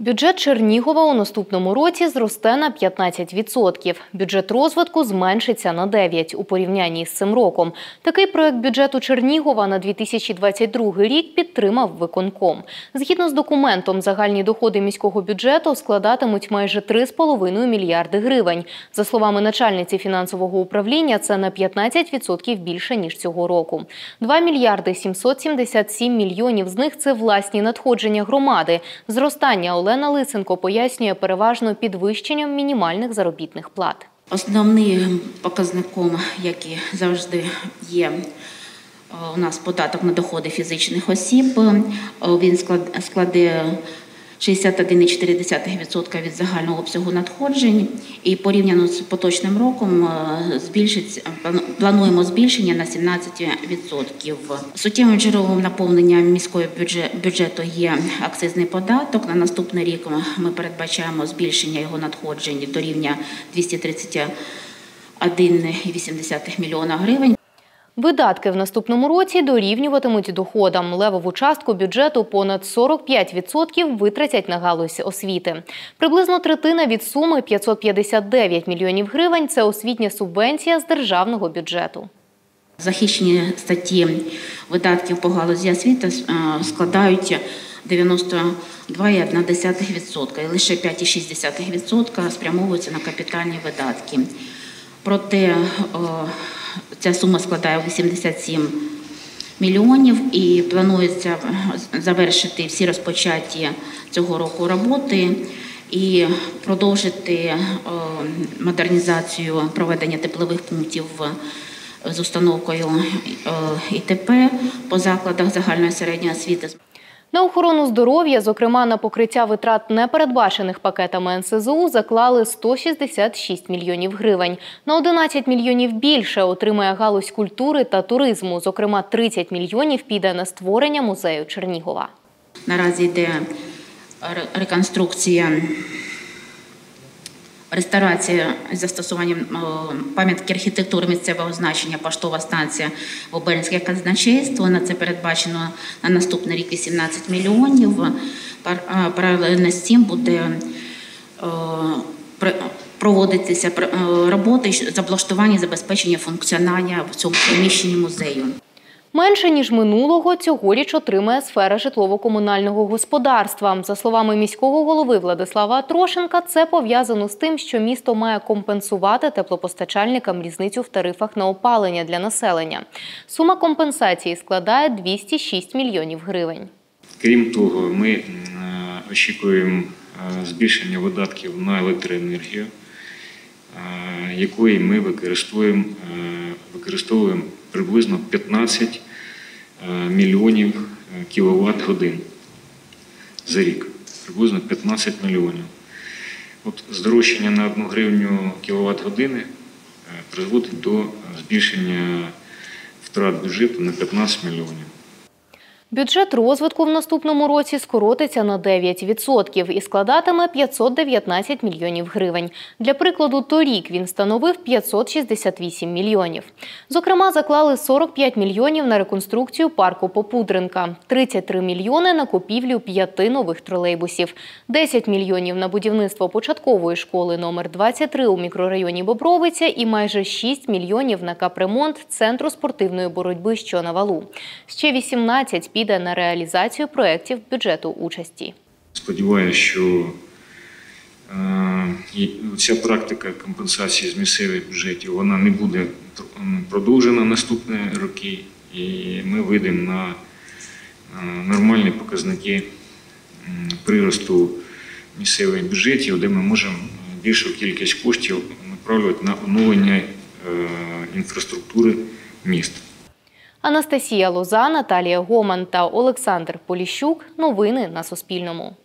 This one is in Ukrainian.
Бюджет Чернігова у наступному році зросте на 15%. Бюджет розвитку зменшиться на 9% у порівнянні з цим роком. Такий проект бюджету Чернігова на 2022 рік підтримав виконком. Згідно з документом, загальні доходи міського бюджету складатимуть майже 3,5 мільярди гривень. За словами начальниці фінансового управління, це на 15% більше ніж цього року. 2 мільярди 777 мільйонів з них це власні надходження громади. Зростання Олена Лисенко пояснює переважно підвищенням мінімальних заробітних плат. Основним показником, який завжди є е, у нас податок на доходи фізичних осіб, е, він склад- складе 61,4% від загального обсягу надходжень, і порівняно з поточним роком е, збільшиться плануємо збільшення на 17%. Суттєвим джерелом наповнення міського бюдже- бюджету є акцизний податок. На наступний рік ми передбачаємо збільшення його надходжень до рівня 231,8 мільйона гривень. Видатки в наступному році дорівнюватимуть доходам. Левову частку бюджету понад 45% витратять на галузь освіти. Приблизно третина від суми 559 мільйонів гривень – це освітня субвенція з державного бюджету. Захищені статті видатків по галузі освіти е, складають 92,1% і лише 5,6% спрямовуються на капітальні видатки. Проте е, ця сума складає 87 мільйонів і планується завершити всі розпочаті цього року роботи і продовжити е, модернізацію проведення теплових пунктів з установкою е, ІТП по закладах загальної середньої освіти. На охорону здоров'я, зокрема на покриття витрат, не передбачених пакетами НСЗУ, заклали 166 мільйонів гривень. На 11 мільйонів більше отримає галузь культури та туризму. Зокрема, 30 мільйонів піде на створення музею Чернігова. Наразі йде ре- реконструкція, реставрація з застосуванням пам'ятки архітектури місцевого значення поштова станція в Обернське казначейство. На це передбачено на наступний рік 18 мільйонів. Пар- Паралельно з цим буде проводитися пр- роботи з облаштування забезпечення функціонування в цьому приміщенні музею. Менше ніж минулого цьогоріч отримає сфера житлово-комунального господарства. За словами міського голови Владислава Трошенка, це пов'язано з тим, що місто має компенсувати теплопостачальникам різницю в тарифах на опалення для населення. Сума компенсації складає 206 мільйонів гривень. Крім того, ми е, очікуємо е, збільшення видатків на електроенергію, е, якої ми використовуємо, використовуємо приблизно 15 е, мільйонів кіловат годин за рік. Приблизно 15 мільйонів. От здорожчання на 1 гривню кіловат години е, призводить до збільшення втрат бюджету на 15 мільйонів. Бюджет розвитку в наступному році скоротиться на 9% і складатиме 519 мільйонів гривень. Для прикладу, торік він становив 568 мільйонів. Зокрема, заклали 45 мільйонів на реконструкцію парку Попудренка, 33 мільйони на купівлю п'яти нових тролейбусів, 10 мільйонів на будівництво початкової школи номер 23 у мікрорайоні Бобровиця і майже 6 мільйонів на капремонт Центру спортивної боротьби «Що на валу». Ще 18 піде на реалізацію проєктів бюджету участі. Сподіваюся, що е, ця практика компенсації з місцевих бюджетів вона не буде продовжена наступні роки, і ми вийдемо на е, нормальні показники приросту місцевих бюджетів, де ми можемо більшу кількість коштів направлювати на оновлення е, інфраструктури міст. Анастасія Лоза, Наталія Гоман та Олександр Поліщук. Новини на Суспільному.